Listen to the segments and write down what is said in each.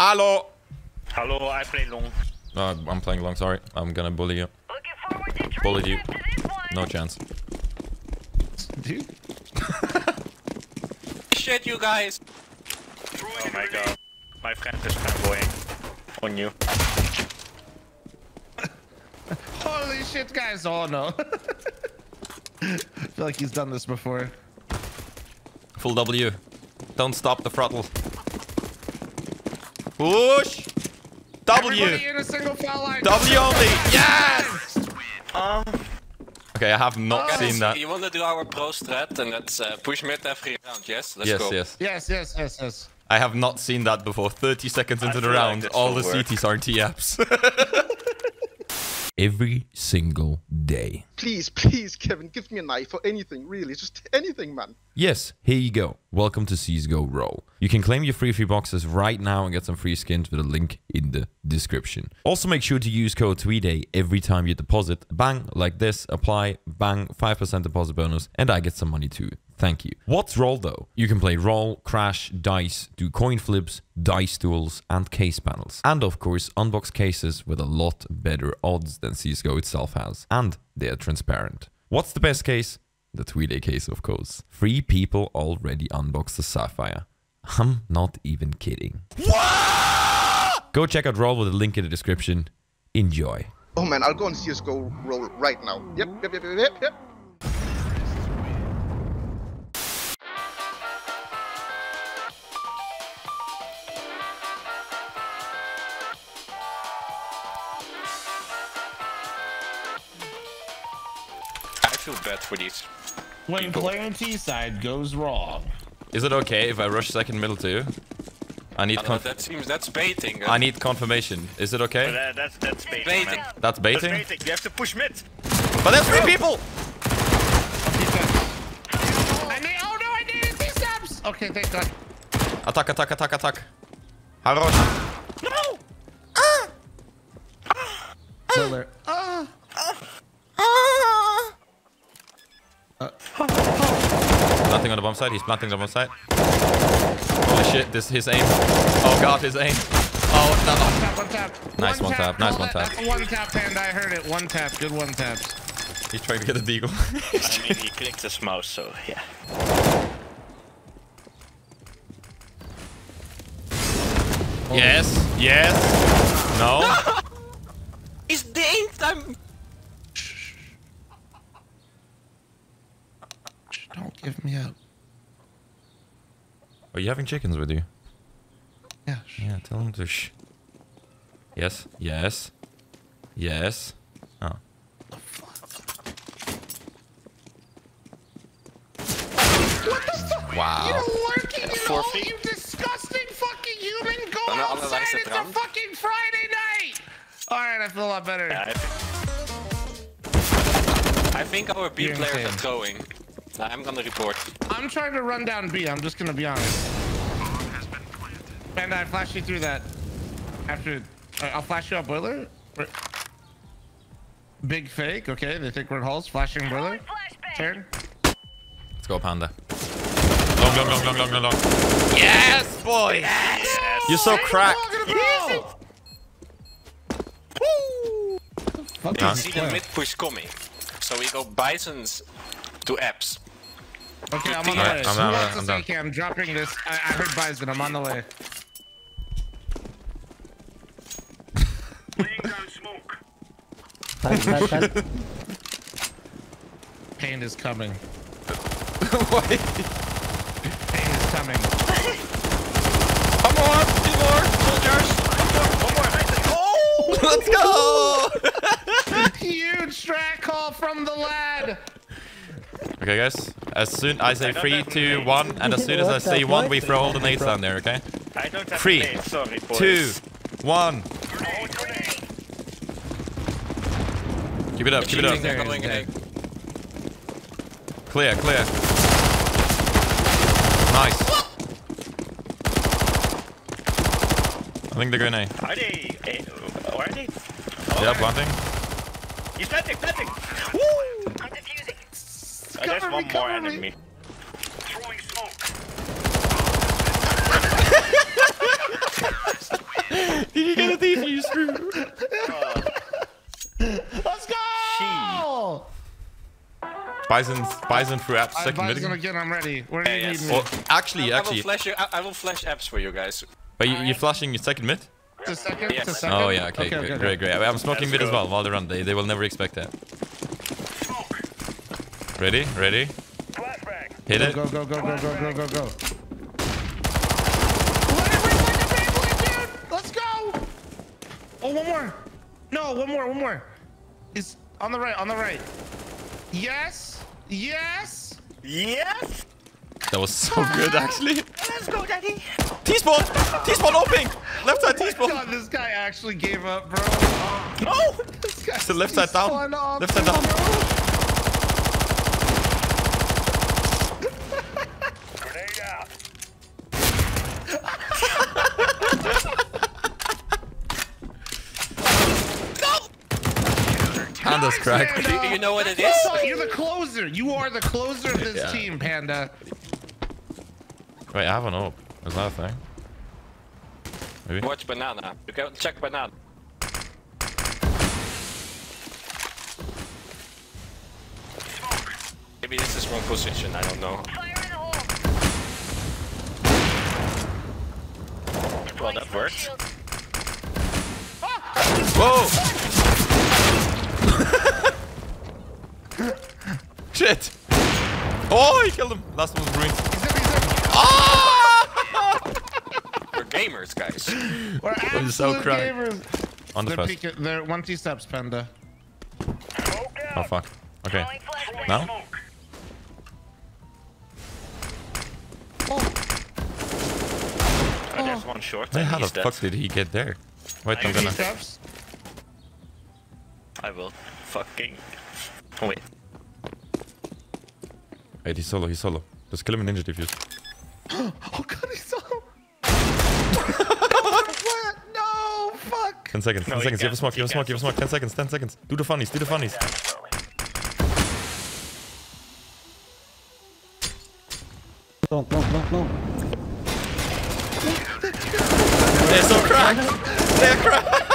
Hello. Hello, I play long. No, I'm playing long. Sorry, I'm gonna bully you. Looking forward to trading Bullied you. after. No chance. Dude. Shit, you guys. Oh my god. My friend is fanboying on you. Holy shit, guys. Oh, no. I feel like he's done this before. Full W. Don't stop the throttle. Push. W. In a single line. W only. Yes. Um, Okay, I have not Guys, seen that. You want to do our pro strat and let's uh, push mid every round, yes? Let's Yes, go. yes. Yes, yes, yes, yes. I have not seen that before. 30 seconds into the feel like round, all the work. CTs are TFs. Every single day. Please, please, Kevin, give me a knife or anything, really. Just anything, man. Yes, here you go. Welcome to CSGO Roll. You can claim your free free boxes right now and get some free skins with a link in the description. Also make sure to use code TWEEDAY every time you deposit. Bang, like this, apply, bang, 5% deposit bonus, and I get some money too. Thank you. What's Roll though? You can play Roll, Crash, Dice, do coin flips, dice duels, and case panels. And of course, unbox cases with a lot better odds than CSGO itself has. And they are transparent. What's the best case? The Tweeday case, of course. Three people already unboxed the Sapphire. I'm not even kidding. What? Go check out Roll with a link in the description. Enjoy. Oh man, I'll go on CSGO roll right now. Yep, yep, yep, yep, yep, for these. When player T side goes wrong. Is it okay if I rush second middle too? I need Uh, that seems that's baiting. uh, I need confirmation. Is it okay? that, that's that's baiting. Baiting. man. That's That's baiting? baiting. You have to push mid. But there's three people! I need. Oh no, I needed these steps. Okay, thank God. Attack, attack, attack, attack. Harosh. No! Miller. Ah. Planting on the bomb side. He's planting on the bomb side. Holy shit, this his aim. Oh god, his aim. Oh no. Tap, one tap. Nice one tap, nice one tap. One tap hand. I heard it. One tap. Good one taps. He's trying to get a deagle. I mean, he clicked his mouse, so yeah. yes, yes. No. He's dinked! I'm... give me up. Are you having chickens with you? Yeah. sh- Yeah, tell them to shh. Yes, yes, yes. Oh. Wow. Lurking in Four hole, feet. you disgusting fucking human! Go Aan de outside! lijn zit It's a Bram. fucking Friday night! Alright, I feel a lot better. yeah I I think our B You're players are insane. throwing. I'm gonna report. I'm trying to run down B, I'm just gonna be honest. And I flash you through that. After. uh, I'll flash you up boiler. Big fake, okay. They think we're in halls. Flashing boiler. Turn. Let's go, Panda. Long, long, long, long, long, long, long. Yes, boy! You're so cracked. Fuck Huh? We see the mid push coming. So we go Bisons to apps. Okay, I'm on the Alright, way. I'm Who wants I'm to down. say I'm dropping this. I, I heard Bison. I'm on the way. Pain is coming. Wait. Pain is coming. Come on, two more soldiers. One more, nice. Oh! Let's go. Huge strat call from the lad. Okay, guys. As soon I say three, two, one, and as soon as I say one, we throw all the nades down there. Okay? I don't have Three, grenades, sorry, boys. Two, one. Keep it up. Keep it up. They're going in. Clear, clear. Nice. I think they're going A. Are they? eh, Are they? Yeah, planting. He's planting, planting uh, there's one me, more enemy. Me. Throwing smoke. Did you get a thief, you screw? Let's go! Bison, Bison through apps, second Bison's gonna get, I'm ready. Where do you yeah, need me? Actually, I, actually. I will, flash, you, I, I will flash apps for you guys. But you, you're flashing your second mid? Second, yes. Oh yeah, okay, okay, okay great, great, great. I'm smoking mid as well while they run. They, they will never expect that. Ready, ready. Hit it. Go, go, go, go, go, go, go, go. Let it rip like a Beyblade, dude! Let's go! Oh, one more. No, one more, one more. It's on the right, on the right. Yes! Yes! Yes! That was so good, ah, actually. Let's go, daddy! T-spawn! T-spawn opening! Left side oh T-spawn! God, this guy actually gave up, bro. No! This guy the left side down. Left side down. Panda's cracked. Panda. You know what it is? You're the closer. You are the closer of this Yeah. team, Panda. Wait, I have an op. Is that a thing? Maybe? Watch banana. You can check banana. Maybe this is wrong position. I don't know. Fire in the hole. Well, that worked. Whoa! Shit! Oh, he killed him. Last one was ruined. He's in, he's in. Ah! We're gamers, guys. We're I'm so absolute gamers. On the They're, first. peeking, they're one T steps, Panda. Oh fuck. Okay. Throwing. Now? Smoke. Oh, there's one short. Hey, how the dead. fuck did he get there? Wait, I'm gonna. steps. I will fucking... Wait. Wait, he's er solo, he's er solo. Just kill him in ninja defuse. Oh god, he's so. what? No, fuck. 10 seconds, 10 No, seconds. You have a smoke, you have a smoke, you have a smoke. 10 seconds, 10 seconds. Do the funnies, do the funnies. Don't, don't, don't, don't. They're so cracked! They're cracked!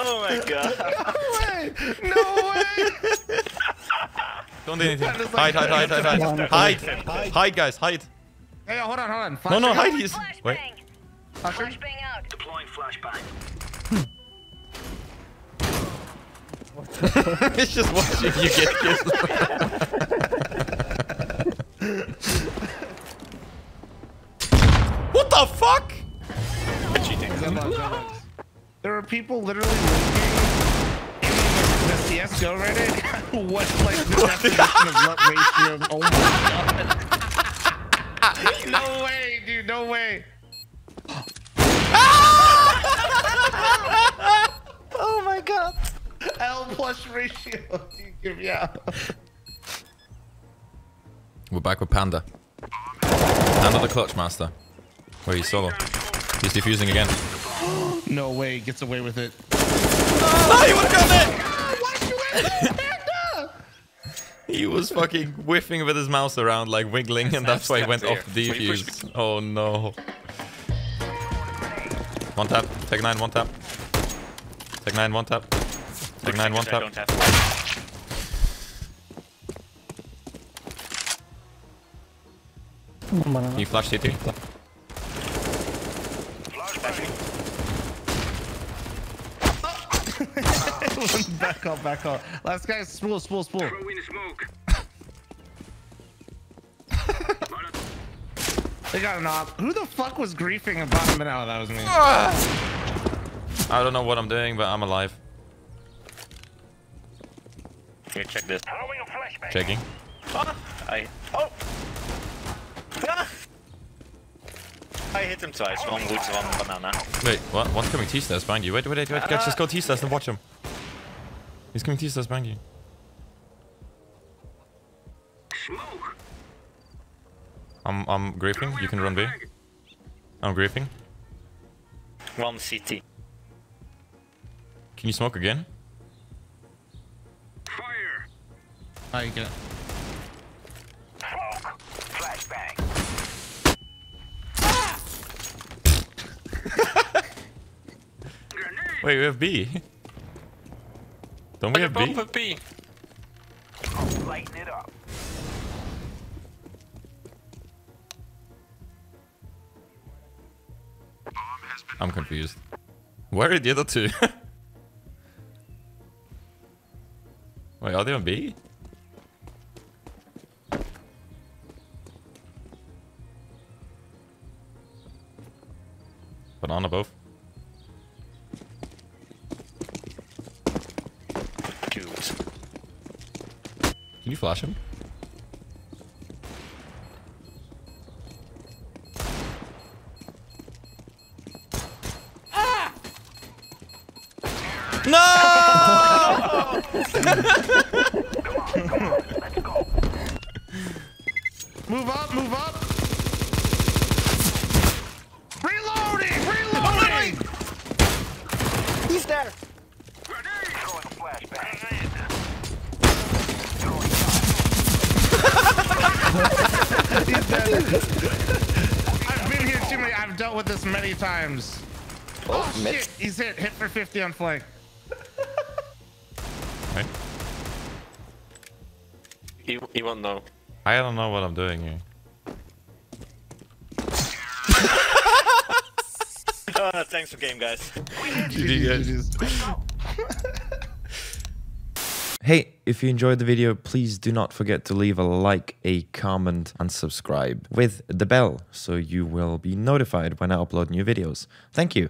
Oh my god. No way. No way. Don't do anything. That is Hide, hide, hide, hide, hide. Hide! Hide, guys, hide. Hey, hold on, hold on. No, no, Flash hide. He's. Wait. Flashbang. Usher? Flashbang out. Deploying flashbang. He's just watching you get killed. what the fuck? Cheating. There are people literally looking in the CSGO Reddit. What's like the definition of what ratio? Oh my god. no way, dude. No way. oh my god. L plus ratio. Dude, give me out. We're back with Panda. Panda the Clutch Master. Where he's solo. He's defusing again. No way. he Gets away with it. Oh, he would have got it! Why'd you let Panda? He was fucking whiffing with his mouse around, like wiggling, and that's why he went off the Will defuse. Oh no. One tap. Take nine, one tap. Take nine, one tap. Take nine, one tap. don't have... Can you flash CT? back up, back up. Last guy, spool, spool, spool. They got an op. Who the fuck was griefing about him? No, that was me. I don't know what I'm doing, but I'm alive. Here, check this. Throwing a flashbang. Checking. Ah, I... Oh! Ah! I hit him twice. One wood, one banana. Wait, what? One's coming T-stairs behind you. Wait, wait, wait, wait. Guys, just go T-stairs and watch him. He's coming T-stairs behind you. I'm, I'm griefing. You can run B. I'm griefing. One CT. Can you smoke again? How you get? Smoke. Flashbang. Grenade Wait, we have B. Don't we have Bomb B? with B. Lighten it up. I'm confused. Where are the other two? Wait, are they on B? Banana both. Can you flash him? No! Move up, move up. Reloading, reloading. He's there. Throwing a flashbang. I've been here too many. I've dealt with this many times. Oh, Shit, mid. he's hit. Hit for 50 on flank. Right. He, he won't know. I don't know what I'm doing here. Uh, thanks for game, guys. Hey, if you enjoyed the video, please do not forget to leave a like, a comment, and subscribe with the bell so you will be notified when I upload new videos. Thank you.